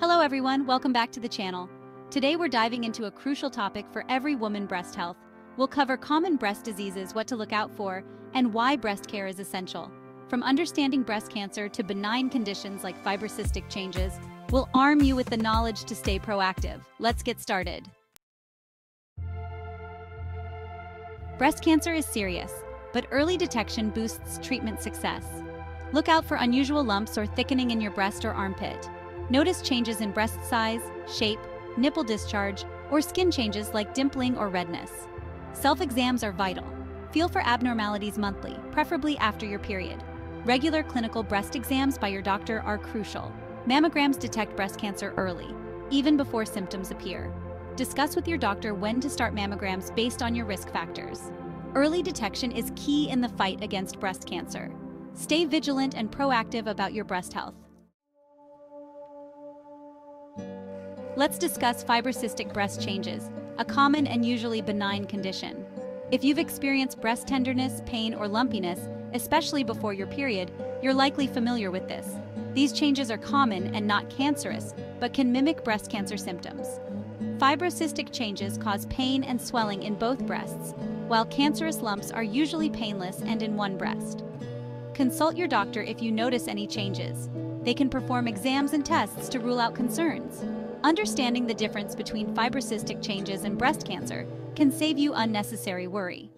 Hello everyone, welcome back to the channel. Today we're diving into a crucial topic for every woman breast health. We'll cover common breast diseases, what to look out for, and why breast care is essential. From understanding breast cancer to benign conditions like fibrocystic changes, we'll arm you with the knowledge to stay proactive. Let's get started. Breast cancer is serious, but early detection boosts treatment success. Look out for unusual lumps or thickening in your breast or armpit. Notice changes in breast size, shape, nipple discharge, or skin changes like dimpling or redness. Self-exams are vital. Feel for abnormalities monthly, preferably after your period. Regular clinical breast exams by your doctor are crucial. Mammograms detect breast cancer early, even before symptoms appear. Discuss with your doctor when to start mammograms based on your risk factors. Early detection is key in the fight against breast cancer. Stay vigilant and proactive about your breast health. Let's discuss fibrocystic breast changes, a common and usually benign condition. If you've experienced breast tenderness, pain, or lumpiness, especially before your period, you're likely familiar with this. These changes are common and not cancerous, but can mimic breast cancer symptoms. Fibrocystic changes cause pain and swelling in both breasts, while cancerous lumps are usually painless and in one breast. Consult your doctor if you notice any changes. They can perform exams and tests to rule out concerns. Understanding the difference between fibrocystic changes and breast cancer can save you unnecessary worry.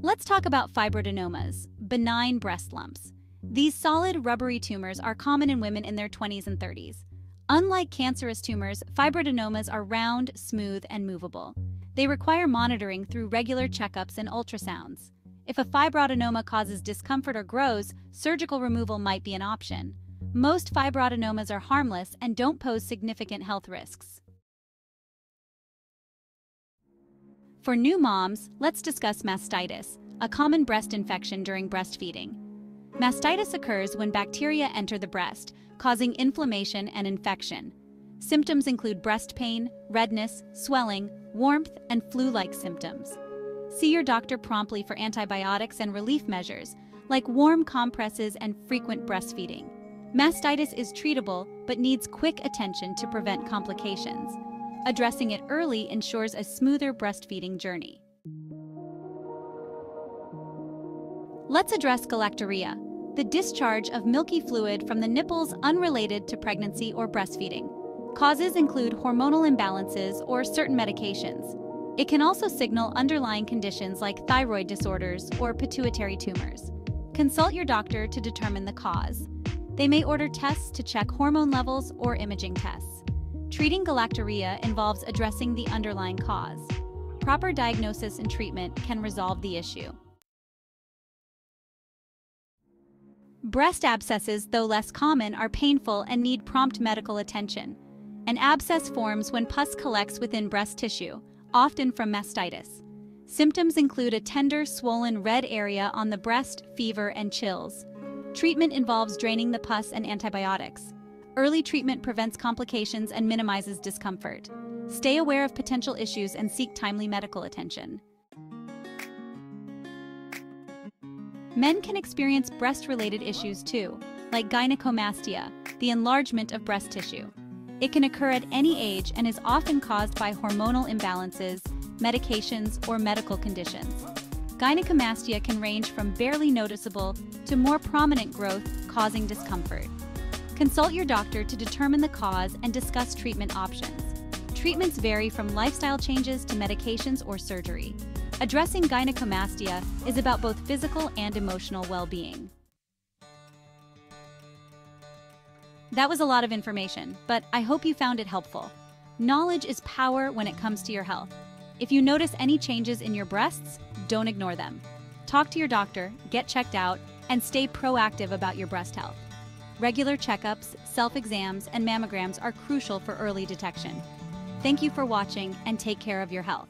Let's talk about fibroadenomas, benign breast lumps. These solid, rubbery tumors are common in women in their 20s and 30s. Unlike cancerous tumors, fibroadenomas are round, smooth, and movable. They require monitoring through regular checkups and ultrasounds. If a fibroadenoma causes discomfort or grows, surgical removal might be an option. Most fibroadenomas are harmless and don't pose significant health risks. For new moms, let's discuss mastitis, a common breast infection during breastfeeding. Mastitis occurs when bacteria enter the breast, causing inflammation and infection. Symptoms include breast pain, redness, swelling, warmth, and flu-like symptoms. See your doctor promptly for antibiotics and relief measures, like warm compresses and frequent breastfeeding. Mastitis is treatable but needs quick attention to prevent complications. Addressing it early ensures a smoother breastfeeding journey. Let's address galactorrhea, the discharge of milky fluid from the nipples unrelated to pregnancy or breastfeeding. Causes include hormonal imbalances or certain medications. It can also signal underlying conditions like thyroid disorders or pituitary tumors. Consult your doctor to determine the cause. They may order tests to check hormone levels or imaging tests. Treating galactorrhea involves addressing the underlying cause. Proper diagnosis and treatment can resolve the issue. Breast abscesses, though less common, are painful and need prompt medical attention. An abscess forms when pus collects within breast tissue, often from mastitis. Symptoms include a tender, swollen red area on the breast, fever, and chills. Treatment involves draining the pus and antibiotics. Early treatment prevents complications and minimizes discomfort. Stay aware of potential issues and seek timely medical attention. Men can experience breast-related issues too, like gynecomastia, the enlargement of breast tissue. It can occur at any age and is often caused by hormonal imbalances, medications, or medical conditions. Gynecomastia can range from barely noticeable to more prominent growth causing discomfort. Consult your doctor to determine the cause and discuss treatment options. Treatments vary from lifestyle changes to medications or surgery. Addressing gynecomastia is about both physical and emotional well-being. That was a lot of information, but I hope you found it helpful. Knowledge is power when it comes to your health. If you notice any changes in your breasts, don't ignore them. Talk to your doctor, get checked out, and stay proactive about your breast health. Regular checkups, self-exams, and mammograms are crucial for early detection. Thank you for watching and take care of your health.